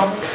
trouble.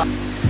あ。